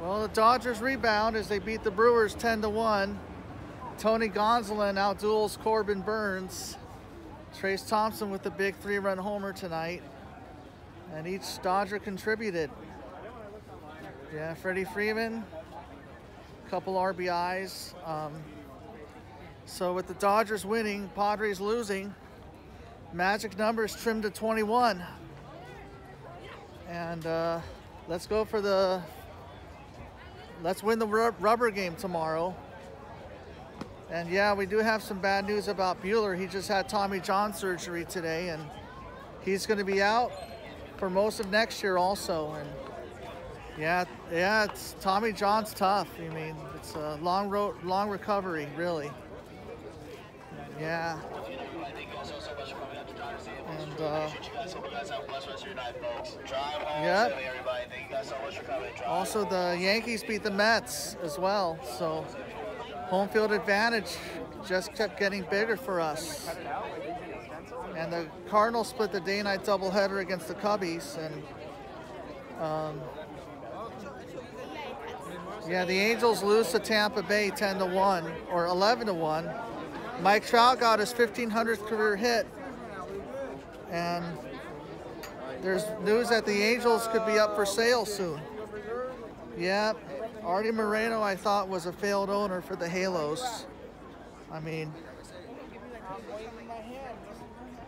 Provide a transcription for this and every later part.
Well, the Dodgers rebound as they beat the Brewers 10 to 1. Tony Gonsolin outduels Corbin Burnes. Trayce Thompson with the big three run homer tonight. And each Dodger contributed. Yeah, Freddie Freeman, a couple RBIs. Um, so with the Dodgers winning, Padres losing, magic numbers trimmed to 21. And uh, let's go for the, let's win the rubber game tomorrow. And yeah, we do have some bad news about Buehler. He just had Tommy John surgery today and he's gonna be out for most of next year also. And yeah, yeah, it's Tommy John's tough. I mean, it's a long road, long recovery, really. Yeah. And uh, yep. Also, the Yankees beat the Mets as well, so home field advantage just kept getting bigger for us. And the Cardinals split the day-night doubleheader against the Cubbies, and um, yeah, the Angels lose to Tampa Bay 10 to 1 or 11 to 1. Mike Trout got his 1500th career hit. And there's news that the Angels could be up for sale soon. Yep. Arte Moreno, I thought, was a failed owner for the Halos. I mean,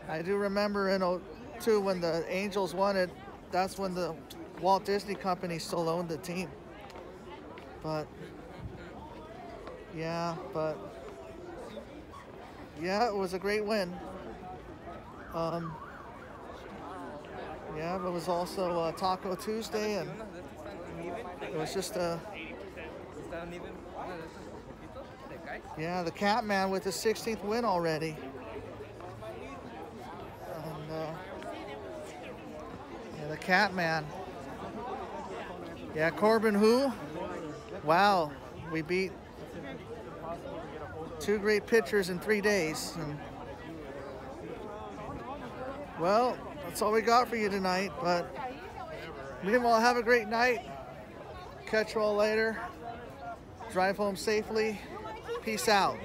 I do remember in 02 when the Angels won it, that's when the Walt Disney Company still owned the team. But yeah, but yeah, it was a great win. Um, yeah, but it was also uh, Taco Tuesday, and it was just a. Yeah, the Catman with the 16th win already. And, uh, yeah, the Catman. Yeah, Corbin who? Wow, we beat two great pitchers in three days. And, well, that's all we got for you tonight, but meanwhile, have a great night. Catch you all later. Drive home safely. Peace out.